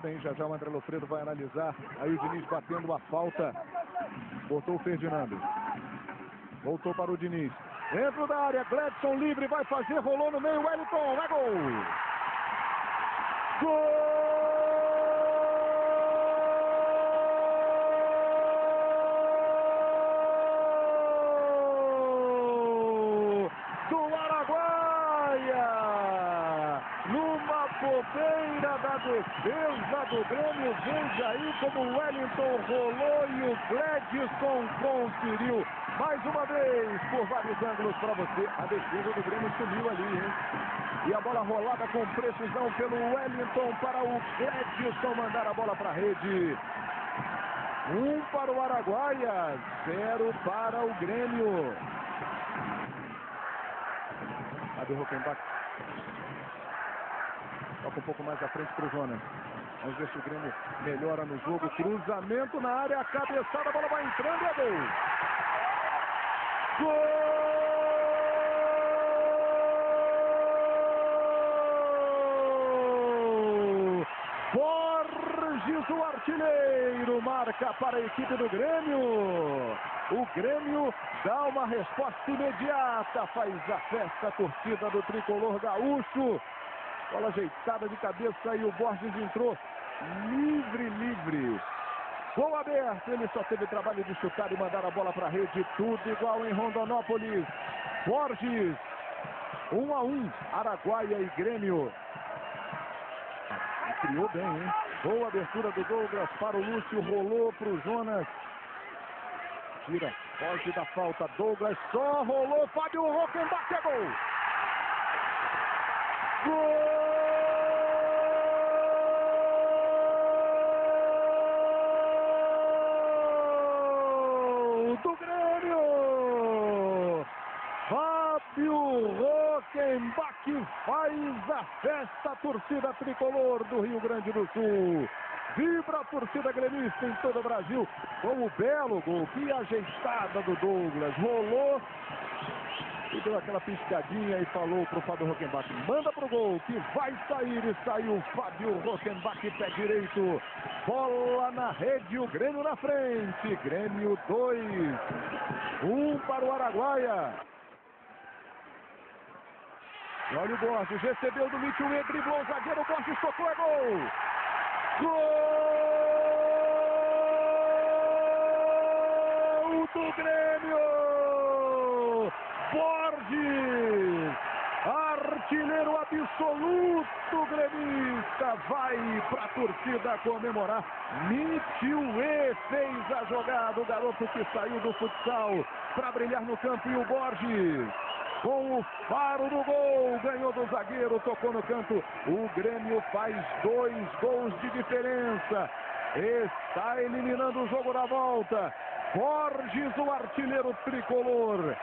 muito bem. Já já o André Lofredo vai analisar. Aí o Diniz batendo a falta. Botou o Ferdinando. Voltou para o Diniz. Dentro da área, Gladson livre, vai fazer, rolou no meio, Wellington, é gol! Gol! Do Araguaia! Numa bobeira da defesa do Grêmio, veja aí como o Wellington rolou e o Gladson conferiu. Mais uma vez, por vários ângulos para você. A defesa do Grêmio sumiu ali, hein? E a bola rolada com precisão pelo Wellington para o Gladson mandar a bola para a rede. Um para o Araguaia, zero para o Grêmio. Fábio Rockenbach. Um pouco mais à frente para o Jonas. Vamos ver se o Grêmio melhora no jogo. Cruzamento na área, cabeçada, a bola vai entrando e é gol. Gol! Borges, o artilheiro, marca para a equipe do Grêmio. O Grêmio dá uma resposta imediata, faz a festa, a torcida do tricolor gaúcho. Bola ajeitada de cabeça e o Borges entrou livre, livre. Gol aberto, ele só teve trabalho de chutar e mandar a bola para a rede, tudo igual em Rondonópolis. Borges, 1 um a 1, um, Araguaia e Grêmio. E criou bem, hein? Boa abertura do Douglas para o Lúcio, rolou para o Jonas. Tira, foge da falta, Douglas só rolou, Fábio Rockenbach é gol! Gol Rockenbach faz a festa, a torcida tricolor do Rio Grande do Sul. Vibra a torcida gremista em todo o Brasil com o belo gol. Que ajeitada do Douglas. Rolou e deu aquela piscadinha e falou pro Fábio Rockenbach, manda pro gol, que vai sair, e saiu Fábio Rockenbach, pé direito, bola na rede, o Grêmio na frente, Grêmio 2, 1 um para o Araguaia. Olha o Borges, recebeu do Mitchell, driblou o zagueiro, Borges tocou, é gol! Gol do Grêmio! Borges, artilheiro absoluto gremista, vai para a torcida comemorar. Mitchue fez a jogada, o garoto que saiu do futsal para brilhar no campo e o Borges. Com o faro do gol, ganhou do zagueiro, tocou no canto. O Grêmio faz dois gols de diferença. Está eliminando o jogo da volta. Borges, o artilheiro tricolor.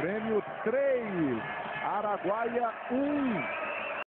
Grêmio 3, Araguaia 1.